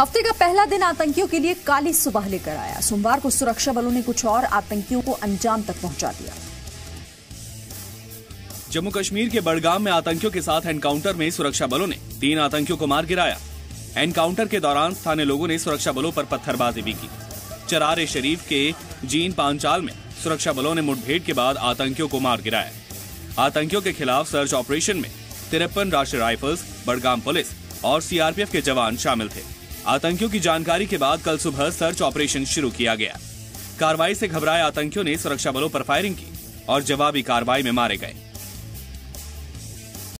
हफ़्ते का पहला दिन आतंकियों के लिए काली सुबह लेकर आया। सोमवार को सुरक्षा बलों ने कुछ और आतंकियों को अंजाम तक पहुँचा दिया। जम्मू कश्मीर के बड़गाम में आतंकियों के साथ एनकाउंटर में सुरक्षा बलों ने तीन आतंकियों को मार गिराया। एनकाउंटर के दौरान स्थानीय लोगों ने सुरक्षा बलों पर पत्थरबाजी भी की। चरारे शरीफ के जीन पांचाल में सुरक्षा बलों ने मुठभेड़ के बाद आतंकियों को मार गिराया। आतंकियों के खिलाफ सर्च ऑपरेशन में तिरपन राष्ट्रीय राइफल्स, बड़गाम पुलिस और सीआरपीएफ के जवान शामिल थे। आतंकियों की जानकारी के बाद कल सुबह सर्च ऑपरेशन शुरू किया गया। कार्रवाई से घबराए आतंकियों ने सुरक्षा बलों पर फायरिंग की और जवाबी कार्रवाई में मारे गए।